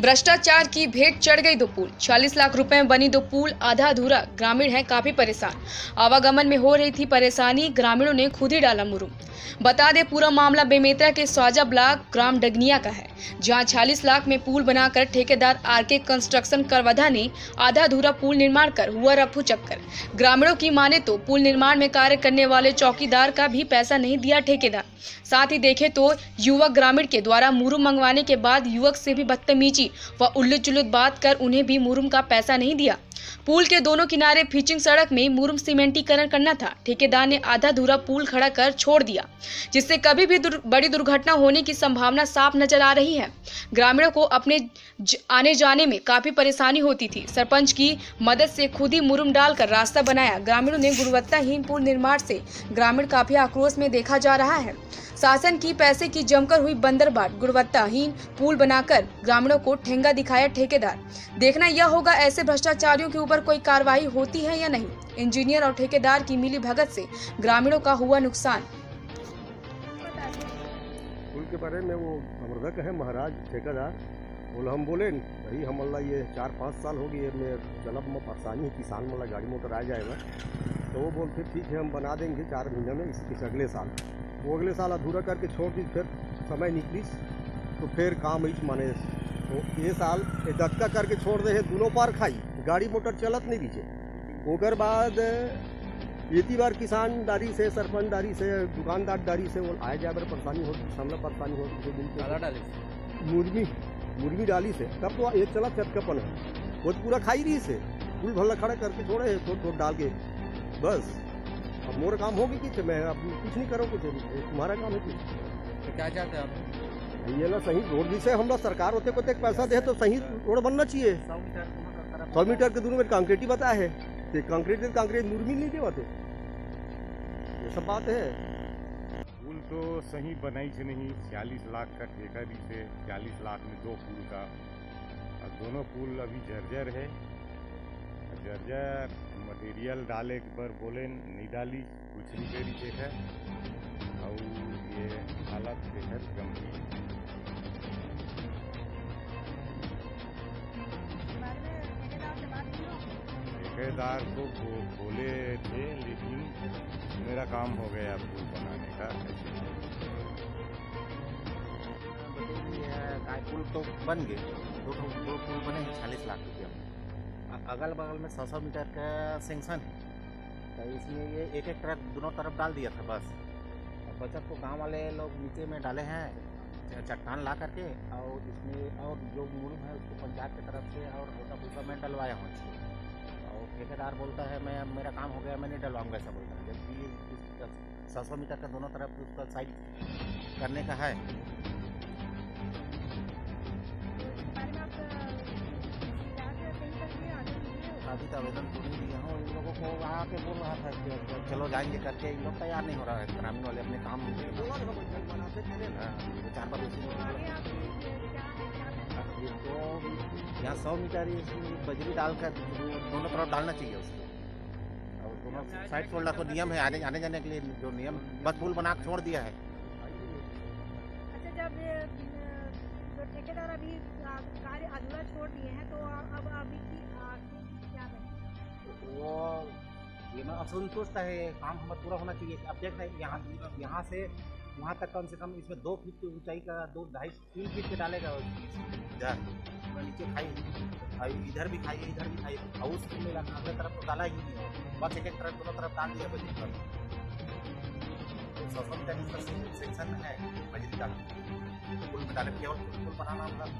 भ्रष्टाचार की भेंट चढ़ गई दो पुल। 40 लाख रुपए में बनी दो पुल। आधा अधूरा ग्रामीण है, काफ़ी परेशान। आवागमन में हो रही थी परेशानी। ग्रामीणों ने खुद ही डाला मुरुम। बता दे, पूरा मामला बेमेतरा के स्वाजा ब्लॉक ग्राम डगनिया का है, जहाँ 40 लाख में पुल बनाकर ठेकेदार आरके कंस्ट्रक्शन करवधा ने आधा अधूरा पुल निर्माण कर हुआ रफू चक्कर। ग्रामीणों की माने तो पुल निर्माण में कार्य करने वाले चौकीदार का भी पैसा नहीं दिया ठेकेदार। साथ ही देखे तो युवक ग्रामीण के द्वारा मुरुम मंगवाने के बाद युवक से भी बदतमीजी व उल्लू बात कर उन्हें भी मुरुम का पैसा नहीं दिया। पुल के दोनों किनारे पिचिंग सड़क में मुरुम सीमेंटीकरण करना था। ठेकेदार ने आधा धूरा पुल खड़ा कर छोड़ दिया जिससे कभी भी दुर, बड़ी दुर्घटना होने की संभावना साफ़ नज़र आ रही है। ग्रामीणों को अपने ज, आने जाने में काफ़ी परेशानी होती थी। सरपंच की मदद से खुद ही मुरुम डालकर रास्ता बनाया। ग्रामीणों ने गुणवत्ताहीन पुल निर्माण से ग्रामीण काफ़ी आक्रोश में देखा जा रहा है। शासन की पैसे की जमकर हुई बंदरबाट गुणवत्ताहीन पुल बनाकर ग्रामीणों को ठेंगा दिखाया ठेकेदार। देखना यह होगा ऐसे भ्रष्टाचारियों के ऊपर कोई कार्रवाई होती है या नहीं? इंजीनियर और ठेकेदार की मिली भगत से ग्रामीणों का हुआ नुकसान। पुल के बारे में वो है महाराज ठेकेदार। हम बोले भाई हम अल्लाह ये चार पाँच साल हो गए मैं चलब में परेशानी किसान मतलब गाड़ी मोटर आ जाएगा। तो वो बोलते ठीक है हम बना देंगे चार महीने में इस, इस अगले साल। वो अगले साल अधूरा करके छोड़ दी फिर समय निकली। तो फिर काम ही माने तो ये साल ये धक्का करके छोड़ दे है दोनों पार खाई। गाड़ी मोटर चलत नहीं बीचे ओकर बाद इतनी बार किसानदारी से सरपंचदारी से दुकानदारदारी से वो आए जाए बार परेशानी होती सामने परेशानी होती दिन मुर्गी मुर्गी डाली से। तब तो ये चला चटकपन है वो तो पूरा खाई रही से। फूल भल्ला खड़ा करके छोड़े है छोड़ छोड़ डाल के। बस। अब मोर काम होगी कि मैं अब कुछ नहीं करो कुछ तुम्हारा काम है कुछ। तो क्या चाहते हैं आप? ये ना सही रोड भी से हम लोग सरकार होते को पैसा दे तो सही रोड बनना चाहिए। सौ मीटर के दूर में कंक्रीट ही बता है। तो कंक्रीट कंक्रीट मुर्गी नहीं देवाते ये सब बात है। पुल तो सही बनाई से नहीं छियालीस लाख का ठेका दी से चालीस लाख में दो पुल का। और दोनों पुल अभी जर्जर है। जर्जर मटेरियल डाले पर बोले नहीं डाली कुछ नहीं थे है। और ये हालत बेहद गंभीर। ठेकेदार को बोले थे, लेकिन मेरा काम हो गया पुल बनाने का। पुल तो बन गए। दो पुल बने चालीस लाख रुपया। अगल बगल में सौ सौ मीटर का सेंक्शन है। तो इसमें ये एक एक ट्रक दोनों तरफ़ डाल दिया था बस। और बचत को गाँव वाले लोग नीचे में डाले हैं चट्टान ला करके, और इसमें और जो मुरुम है उसको पंचायत की तरफ़ से और हल्का फुल्का मैं डलवाया हूँ। और ठेकेदार बोलता है, मैं, मेरा काम हो गया, मैं नहीं डलवाऊँगा, ऐसा बोलता है। जबकि सौ सौ मीटर का दोनों तरफ़ उसका साइड करने का है। अभी तो आवेदन पूरी दिया हूँ इन लोगों को आके बोल रहा था कि कि चलो जाएँगे करके इन लोग तैयार नहीं हो रहा है ग्रामीण वाले अपने काम हाँ, चार बार ये तो यहाँ सौ मीटर ही बजरी डालकर दोनों तरफ़ डालना चाहिए उसको। और दोनों साइड छोड़ना तो नियम है आने आने जाने के लिए जो नियम बस पुल बना छोड़ दिया है। अच्छा जब जो ठेकेदार अभी कार्य ये ना असंतुष्ट है काम हमारा पूरा होना चाहिए। अब देख रहे यहाँ यहाँ से, वहाँ तक कम से कम इसमें दो फीट की ऊंचाई का, दो ढाई तीन फीट के डालेगा इधर और नीचे खाई और इधर भी खाई इधर भी खाई और उस में लगा अगले तरफ़ तो डाला ही नहीं है। बस एक एक तरफ़, दोनों तरफ़ डाल दिया बजरी पर सौ सौ इसका सेक्शन है बजरी का। पुल में डाले, केवल पुल बनाना है उसमें।